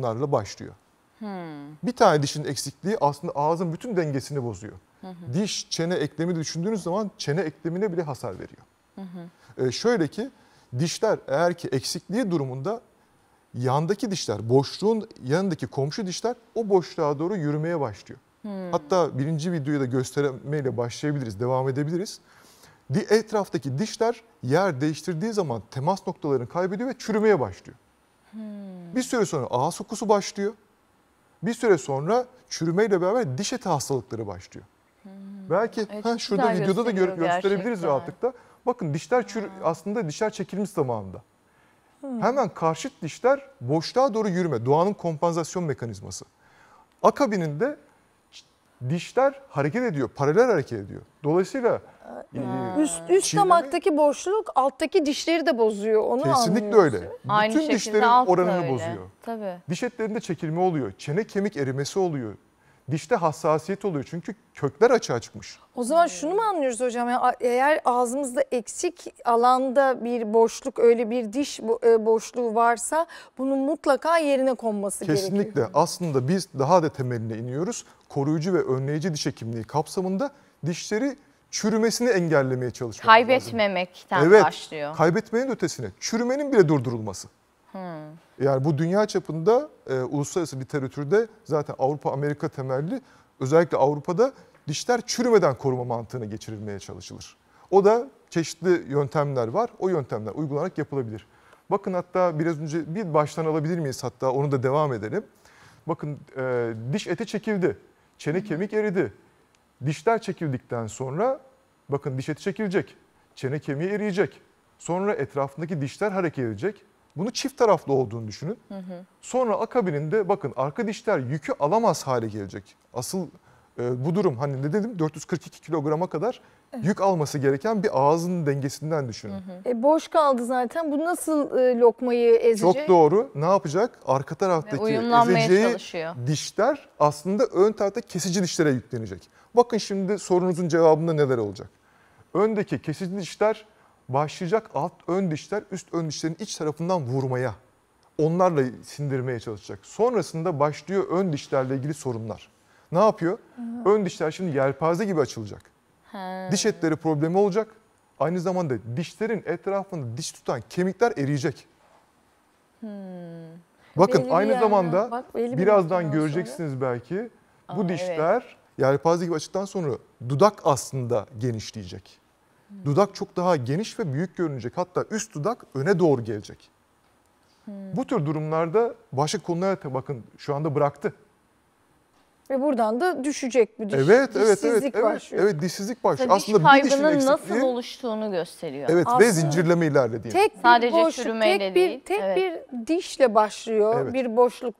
sorunlarla başlıyor. Bir tane dişin eksikliği aslında ağzın bütün dengesini bozuyor. Diş, çene eklemi de düşündüğünüz zaman çene eklemine bile hasar veriyor. Ee, şöyle ki dişler eğer ki eksikliği durumunda yandaki dişler, boşluğun yanındaki komşu dişler o boşluğa doğru yürümeye başlıyor. Hatta birinci videoyu da göstermeyle başlayabiliriz, devam edebiliriz. Di- Etraftaki dişler yer değiştirdiği zaman temas noktalarını kaybediyor ve çürümeye başlıyor. Bir süre sonra ağız kokusu başlıyor. Bir süre sonra çürümeyle beraber diş eti hastalıkları başlıyor. Belki Evet, ha, şurada videoda da gör- gösterebiliriz gerçekten. rahatlıkla. Bakın dişler çür, aslında dişler çekilmiş zamanında. Hemen karşıt dişler boşluğa doğru yürüme. Doğanın kompansasyon mekanizması. Akabininde dişler hareket ediyor, paralel hareket ediyor. Dolayısıyla e, Üst, üst Çiğneme- damaktaki boşluk alttaki dişleri de bozuyor. Onu kesinlikle öyle. Aynı Bütün şekilde dişlerin alt da oranını öyle. bozuyor. Tabii. Diş etlerinde çekilme oluyor. Çene kemik erimesi oluyor. Dişte hassasiyet oluyor çünkü kökler açığa çıkmış. O zaman şunu mu anlıyoruz hocam? Yani eğer ağzımızda eksik alanda bir boşluk, öyle bir diş e, boşluğu varsa bunun mutlaka yerine konması gerekiyor. Kesinlikle aslında biz daha da temeline iniyoruz. Koruyucu ve önleyici diş hekimliği kapsamında dişleri çürümesini engellemeye lazım. Kaybetmemekten Evet, başlıyor. kaybetmenin ötesine çürümenin bile durdurulması. Yani bu dünya çapında e, uluslararası literatürde zaten Avrupa Amerika temelli özellikle Avrupa'da dişler çürümeden koruma mantığına geçirilmeye çalışılır. O da çeşitli yöntemler var. O yöntemler uygulanarak yapılabilir. Bakın hatta biraz önce bir baştan alabilir miyiz hatta onu da devam edelim. Bakın e, diş eti çekildi. Çene kemik eridi. Dişler çekildikten sonra bakın diş eti çekilecek. Çene kemiği eriyecek. Sonra etrafındaki dişler hareket edecek. Bunu çift taraflı olduğunu düşünün. Sonra akabininde bakın arka dişler yükü alamaz hale gelecek. Asıl e, bu durum hani ne dedim 442 kilograma kadar yük alması gereken bir ağzın dengesinden düşünün. E, boş kaldı zaten. Bu nasıl e, lokmayı ezecek? Çok doğru. Ne yapacak? Arka taraftaki ezeceği çalışıyor. dişler aslında ön tarafta kesici dişlere yüklenecek. Bakın şimdi sorunuzun cevabında neler olacak. Öndeki kesici dişler başlayacak alt ön dişler üst ön dişlerin iç tarafından vurmaya. Onlarla sindirmeye çalışacak. Sonrasında başlıyor ön dişlerle ilgili sorunlar. Ne yapıyor? Ön dişler şimdi yelpaze gibi açılacak. Diş etleri problemi olacak. Aynı zamanda dişlerin etrafında diş tutan kemikler eriyecek. Bakın Belli bir aynı zamanda bak belli bir birazdan noktadan göreceksiniz belki. Bu Aa, dişler yelpaze gibi açtıktan sonra dudak aslında genişleyecek. Dudak çok daha geniş ve büyük görünecek. Hatta üst dudak öne doğru gelecek. Bu tür durumlarda başka konulara da bakın şu anda bıraktı. Ve buradan da düşecek bu diş. Evet, evet, evet, Dişsizlik evet, başlıyor. evet, dişsizlik başlıyor. Tabii diş Aslında bir dişin kaybının nasıl eksikliği, oluştuğunu gösteriyor. evet ve Aslında- zincirleme ilerlediğini. Tek bir Sadece boşluk, çürümeyle tek değil, bir tek evet. bir dişle başlıyor. Evet. Bir boşlukla